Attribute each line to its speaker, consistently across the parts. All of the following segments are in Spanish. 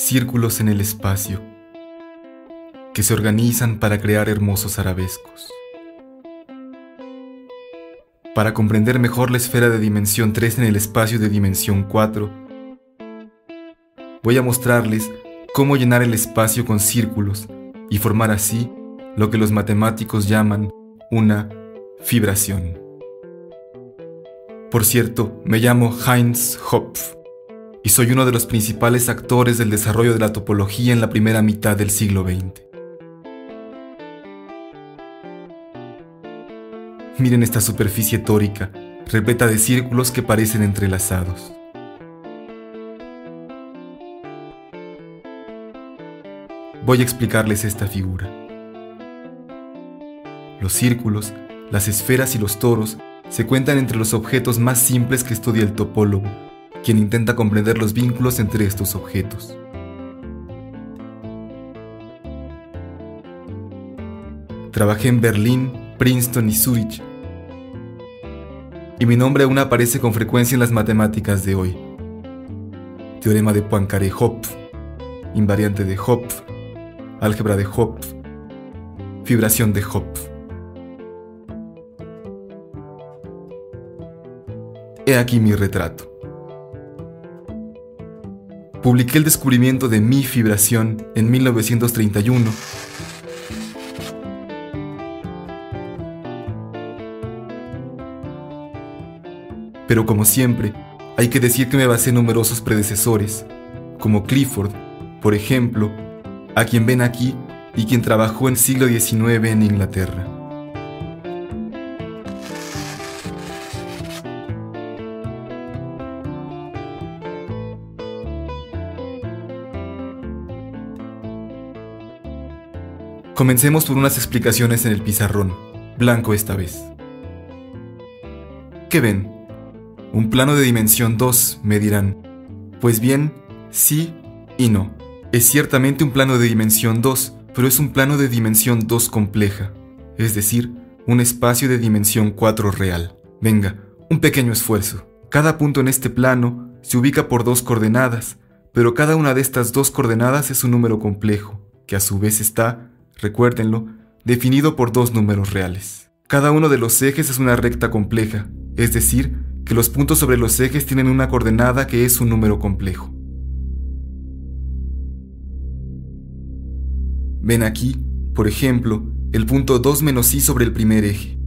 Speaker 1: círculos en el espacio, que se organizan para crear hermosos arabescos. Para comprender mejor la esfera de dimensión 3 en el espacio de dimensión 4, voy a mostrarles cómo llenar el espacio con círculos y formar así lo que los matemáticos llaman una fibración. Por cierto, me llamo Heinz Hopf y soy uno de los principales actores del desarrollo de la topología en la primera mitad del siglo XX. Miren esta superficie tórica, repleta de círculos que parecen entrelazados. Voy a explicarles esta figura. Los círculos, las esferas y los toros se cuentan entre los objetos más simples que estudia el topólogo quien intenta comprender los vínculos entre estos objetos. Trabajé en Berlín, Princeton y Zurich, y mi nombre aún aparece con frecuencia en las matemáticas de hoy. Teorema de Poincaré-Hopf, invariante de Hopf, álgebra de Hopf, fibración de Hopf. He aquí mi retrato publiqué el descubrimiento de mi fibración en 1931. Pero como siempre, hay que decir que me basé en numerosos predecesores, como Clifford, por ejemplo, a quien ven aquí y quien trabajó en siglo XIX en Inglaterra. Comencemos por unas explicaciones en el pizarrón, blanco esta vez. ¿Qué ven? Un plano de dimensión 2, me dirán. Pues bien, sí y no. Es ciertamente un plano de dimensión 2, pero es un plano de dimensión 2 compleja, es decir, un espacio de dimensión 4 real. Venga, un pequeño esfuerzo. Cada punto en este plano se ubica por dos coordenadas, pero cada una de estas dos coordenadas es un número complejo, que a su vez está recuérdenlo, definido por dos números reales. Cada uno de los ejes es una recta compleja, es decir, que los puntos sobre los ejes tienen una coordenada que es un número complejo. Ven aquí, por ejemplo, el punto 2 menos i sobre el primer eje.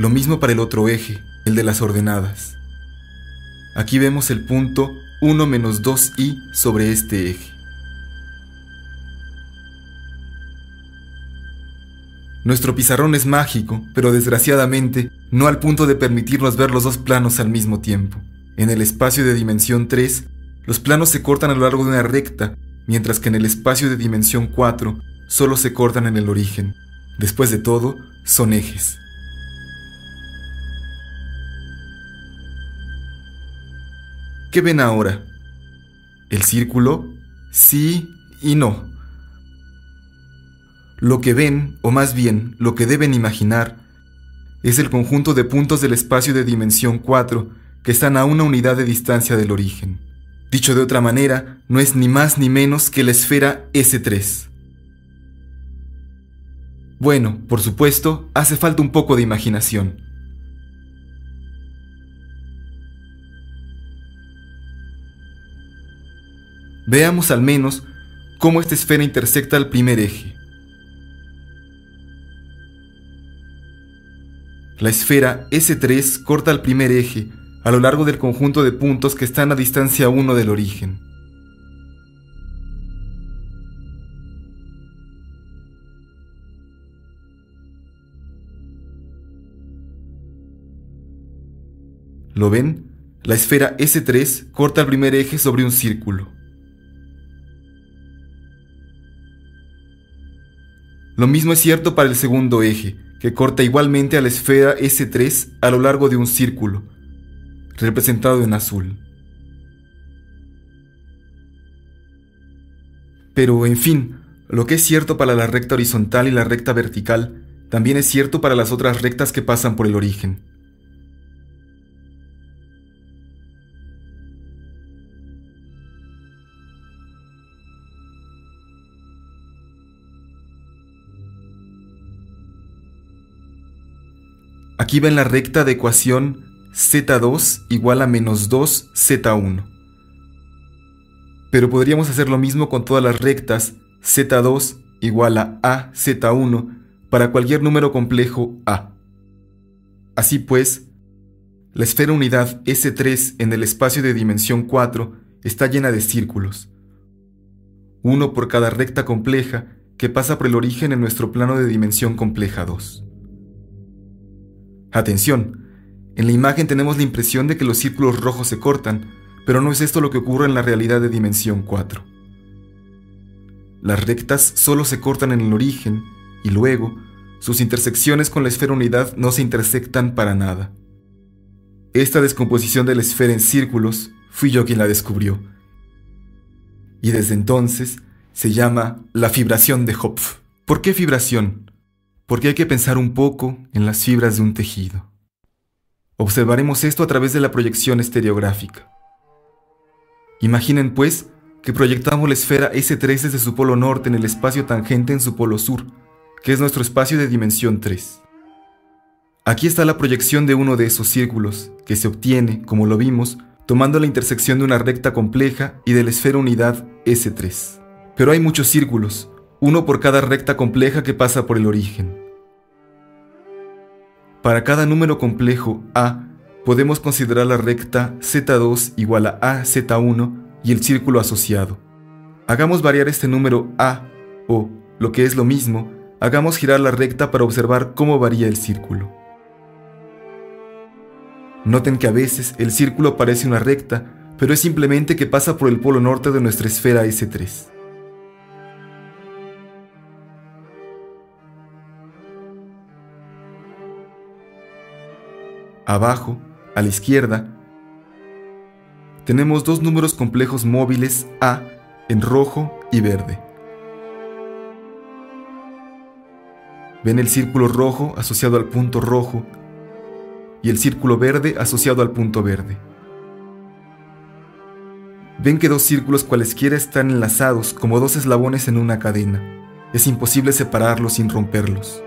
Speaker 1: Lo mismo para el otro eje, el de las ordenadas. Aquí vemos el punto 1 menos 2i sobre este eje. Nuestro pizarrón es mágico, pero desgraciadamente no al punto de permitirnos ver los dos planos al mismo tiempo. En el espacio de dimensión 3, los planos se cortan a lo largo de una recta, mientras que en el espacio de dimensión 4 solo se cortan en el origen. Después de todo, son ejes. ¿Qué ven ahora? ¿El círculo? Sí y no. Lo que ven, o más bien lo que deben imaginar, es el conjunto de puntos del espacio de dimensión 4 que están a una unidad de distancia del origen. Dicho de otra manera, no es ni más ni menos que la esfera S3. Bueno, por supuesto, hace falta un poco de imaginación. Veamos al menos cómo esta esfera intersecta el primer eje. La esfera S3 corta el primer eje a lo largo del conjunto de puntos que están a distancia 1 del origen. ¿Lo ven? La esfera S3 corta el primer eje sobre un círculo. Lo mismo es cierto para el segundo eje, que corta igualmente a la esfera S3 a lo largo de un círculo, representado en azul. Pero, en fin, Lo que es cierto para la recta horizontal y la recta vertical, también es cierto para las otras rectas que pasan por el origen. Aquí ven la recta de ecuación z2 igual a menos 2z1. Pero podríamos hacer lo mismo con todas las rectas z2 igual a a z1 para cualquier número complejo a. Así pues, la esfera unidad S3 en el espacio de dimensión 4 está llena de círculos, uno por cada recta compleja que pasa por el origen en nuestro plano de dimensión compleja 2. Atención, en la imagen tenemos la impresión de que los círculos rojos se cortan, pero no es esto lo que ocurre en la realidad de dimensión 4. Las rectas solo se cortan en el origen y luego sus intersecciones con la esfera unidad no se intersectan para nada. Esta descomposición de la esfera en círculos fui yo quien la descubrió. Y desde entonces se llama la fibración de Hopf. ¿Por qué fibración? Porque hay que pensar un poco en las fibras de un tejido. Observaremos esto a través de la proyección estereográfica. Imaginen, pues, que proyectamos la esfera S3 desde su polo norte en el espacio tangente en su polo sur, que es nuestro espacio de dimensión 3. Aquí está la proyección de uno de esos círculos, que se obtiene, como lo vimos, tomando la intersección de una recta compleja y de la esfera unidad S3. Pero hay muchos círculos, uno por cada recta compleja que pasa por el origen. Para cada número complejo A, podemos considerar la recta Z2 igual a AZ1 y el círculo asociado. Hagamos variar este número A, o, lo que es lo mismo, hagamos girar la recta para observar cómo varía el círculo. Noten que a veces el círculo parece una recta, pero es simplemente que pasa por el polo norte de nuestra esfera S3. Abajo, a la izquierda, tenemos dos números complejos móviles A en rojo y verde. Ven el círculo rojo asociado al punto rojo y el círculo verde asociado al punto verde. Ven que dos círculos cualesquiera están enlazados como dos eslabones en una cadena. Es imposible separarlos sin romperlos.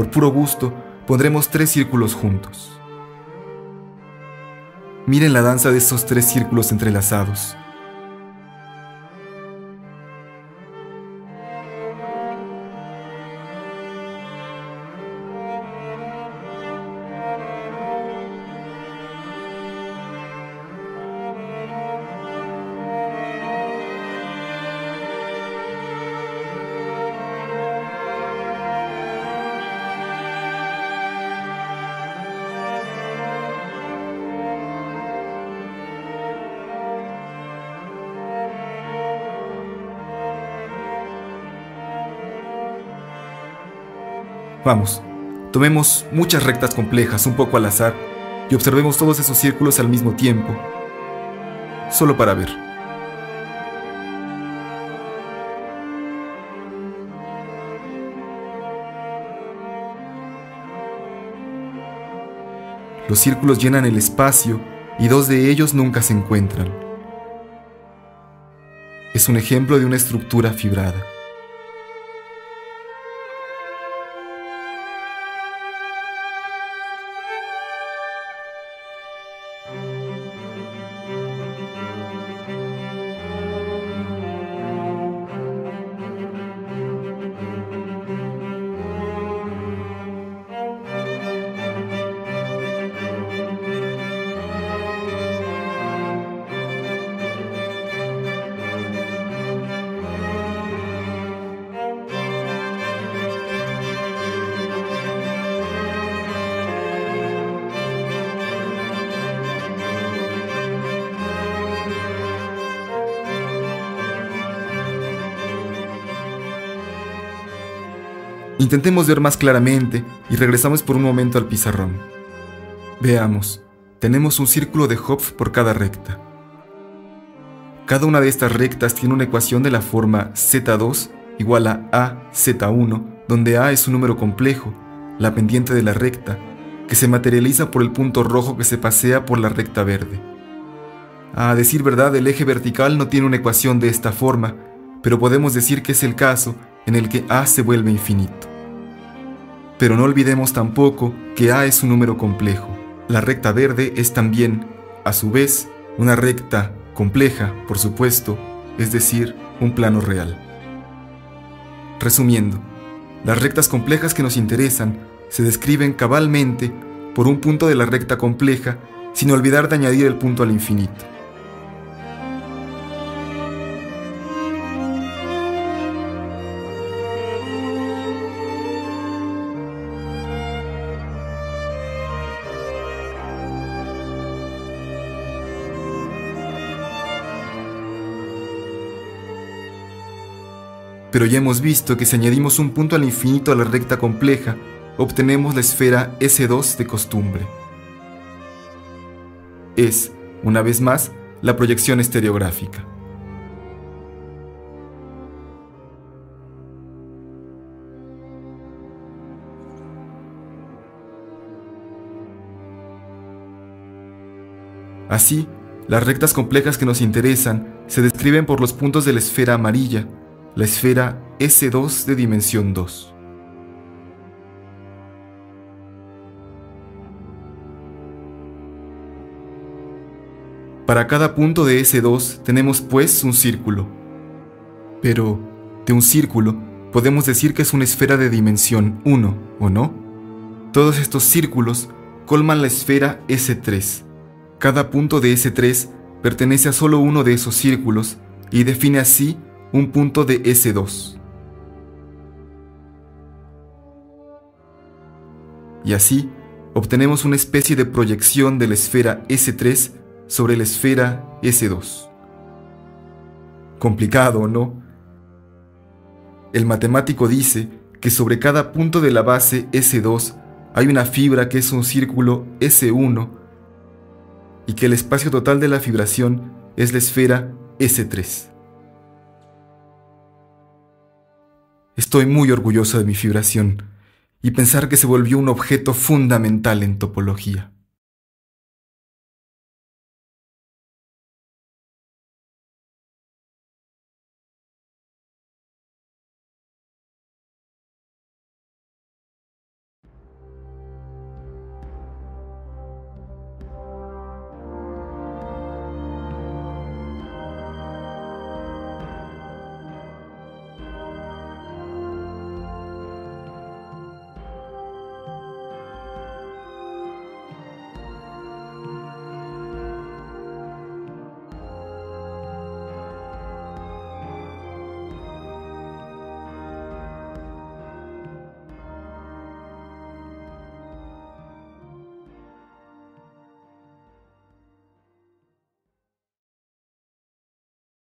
Speaker 1: Por puro gusto, pondremos tres círculos juntos. Miren la danza de estos tres círculos entrelazados. Vamos, tomemos muchas rectas complejas un poco al azar y observemos todos esos círculos al mismo tiempo, solo para ver. Los círculos llenan el espacio y dos de ellos nunca se encuentran. Es un ejemplo de una estructura fibrada. Intentemos ver más claramente y regresamos por un momento al pizarrón. Veamos, tenemos un círculo de Hopf por cada recta. Cada una de estas rectas tiene una ecuación de la forma z2 igual a a z1, donde a es un número complejo, la pendiente de la recta, que se materializa por el punto rojo que se pasea por la recta verde. A decir verdad, el eje vertical no tiene una ecuación de esta forma, pero podemos decir que es el caso en el que A se vuelve infinito. Pero no olvidemos tampoco que A es un número complejo. La recta verde es también, a su vez, una recta compleja, por supuesto, es decir, un plano real. Resumiendo, las rectas complejas que nos interesan se describen cabalmente por un punto de la recta compleja sin olvidar de añadir el punto al infinito. Pero ya hemos visto que si añadimos un punto al infinito a la recta compleja, obtenemos la esfera S2 de costumbre. Es, una vez más, la proyección estereográfica. Así, las rectas complejas que nos interesan se describen por los puntos de la esfera amarilla, la esfera S2 de dimensión 2. Para cada punto de S2 tenemos pues un círculo. Pero, de un círculo, podemos decir que es una esfera de dimensión 1, ¿o no? Todos estos círculos colman la esfera S3. Cada punto de S3 pertenece a solo uno de esos círculos y define así un punto de S2. Y así obtenemos una especie de proyección de la esfera S3 sobre la esfera S2. Complicado, ¿no? El matemático dice que sobre cada punto de la base S2 hay una fibra que es un círculo S1 y que el espacio total de la fibración es la esfera S3. Estoy muy orgulloso de mi fibración y pensar que se volvió un objeto fundamental en topología.